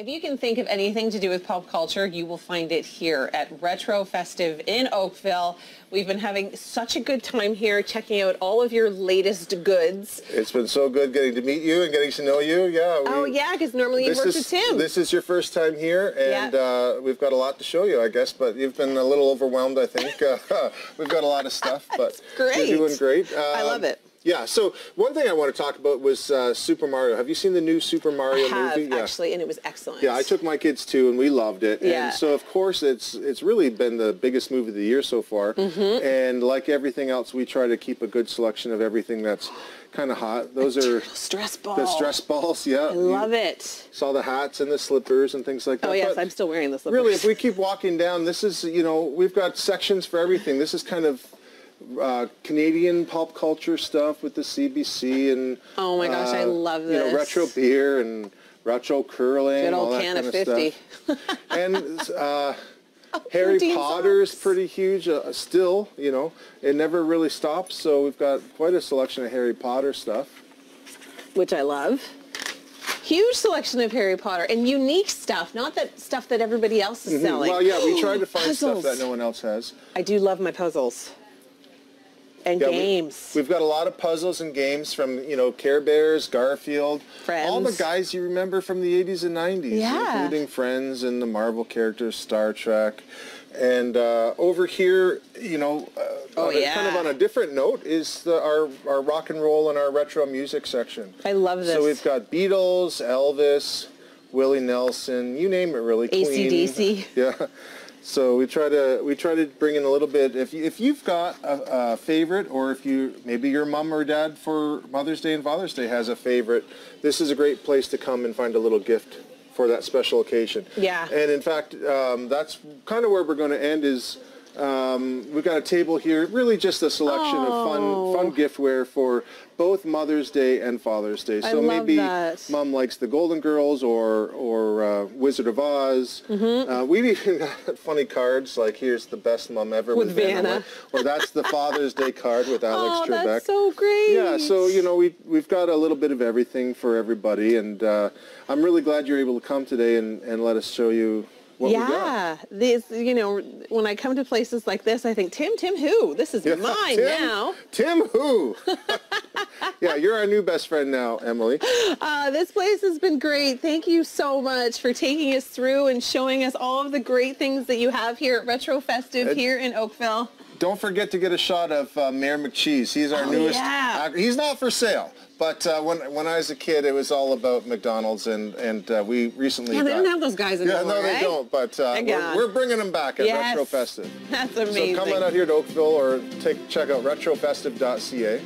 If you can think of anything to do with pop culture, you will find it here at RetroFestive in Oakville. We've been having such a good time here checking out all of your latest goods. It's been so good getting to meet you and getting to know you. Yeah. oh, yeah, because normally you work is, with Tim. This is your first time here, and uh, we've got a lot to show you, I guess, but you've been a little overwhelmed, I think. Uh, we've got a lot of stuff, but great. you're doing great. Um, I love it. Yeah, so one thing I want to talk about was uh, Super Mario. Have you seen the new Super Mario I have, movie? Yeah. actually, and it was excellent. Yeah, I took my kids too, and we loved it. Yeah. And so, of course, it's it's really been the biggest movie of the year so far. Mm-hmm. And like everything else, we try to keep a good selection of everything that's kind of hot. Those are stress balls. The stress balls, yeah. I love it. Saw the hats and the slippers and things like that. Oh yes, but I'm still wearing the slippers. Really, if we keep walking down, this is you know we've got sections for everything. This is kind of uh, Canadian pop culture stuff with the CBC and oh my gosh, uh, I love this. You know, retro beer and retro curling. Good old all that can kind of 50. Stuff. and uh, Harry Potter's songs. pretty huge uh, still. You know, it never really stops. So we've got quite a selection of Harry Potter stuff, which I love. Huge selection of Harry Potter and unique stuff, not that stuff that everybody else is mm-hmm. selling. Well, yeah, we tried to find puzzles. stuff that no one else has. I do love my puzzles and yeah, games. We, have got a lot of puzzles and games from, you know, Care Bears, Garfield. Friends. All the guys you remember from the 80s and 90s. Yeah. Including Friends and the Marvel characters, Star Trek. And uh, over here, you know, uh, oh, a, yeah. kind of on a different note is the, our, our rock and roll and our retro music section. I love this. So we've got Beatles, Elvis, Willie Nelson, you name it really. ACDC. Yeah. So we try to we try to bring in a little bit. If you, if you've got a, a, favorite, or if you maybe your mom or dad for Mother's Day and Father's Day has a favorite, this is a great place to come and find a little gift for that special occasion. Yeah. And in fact, um, that's kind of where we're going to end. Is um, we've got a table here, really just a selection oh. of fun fun giftware for both Mother's Day and Father's Day. So maybe that. mom likes the Golden Girls or or uh, Wizard of Oz. Mm-hmm. Uh, we've even got funny cards like here's the best mom ever With with, Vanna. or that's the Father's Day card with Alex oh, Trebek. that's so great. Yeah, so you know we we've got a little bit of everything for everybody, and uh, I'm really glad you're able to come today and, and let us show you what yeah, this you know when I come to places like this, I think Tim, Tim, who? This is yeah, mine Tim, now. Tim, who? yeah, you're our new best friend now, Emily. Uh, this place has been great. Thank you so much for taking us through and showing us all of the great things that you have here at RetroFestive here in Oakville. Don't forget to get a shot of uh, Mayor McCheese. He's our oh, newest. Yeah. He's not for sale. But uh, when when I was a kid, it was all about McDonald's, and and uh, we recently. Yeah, they got, don't have those guys anymore. Yeah, no, they right? don't. But uh, we're, we're, bringing them back at yes. RetroFestive. That's amazing. So come on out here to Oakville or take check out retrofestive.ca.